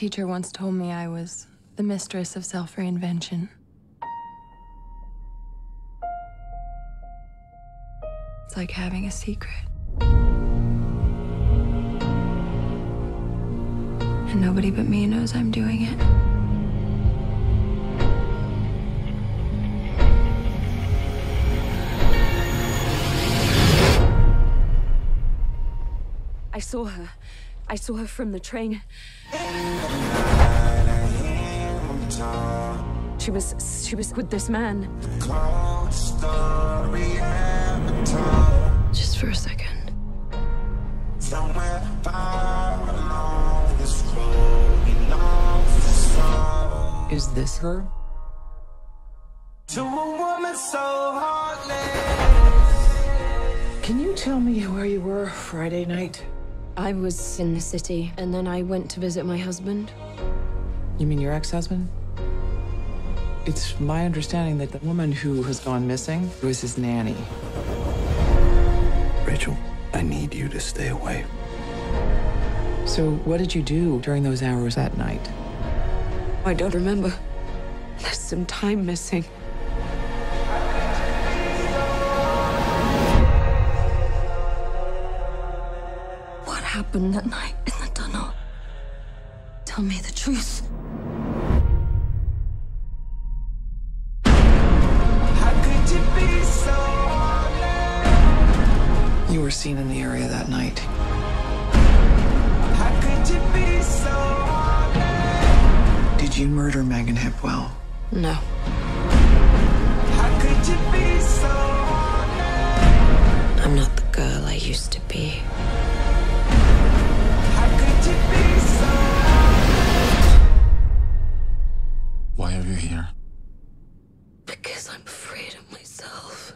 teacher once told me I was the mistress of self reinvention. It's like having a secret. And nobody but me knows I'm doing it. I saw her. I saw her from the train. She was she was with this man. Just for a second. Is this her? To a woman so heartless. Can you tell me where you were Friday night? I was in the city, and then I went to visit my husband. You mean your ex-husband? It's my understanding that the woman who has gone missing was his nanny. Rachel, I need you to stay away. So what did you do during those hours that night? I don't remember. There's some time missing. What happened that night in the tunnel? Tell me the truth. Were seen in the area that night. How could you be so? Did you murder Megan Hipwell? No. How could you be so? I'm not the girl I used to be. How could you be so Why are you here? Because I'm afraid of myself.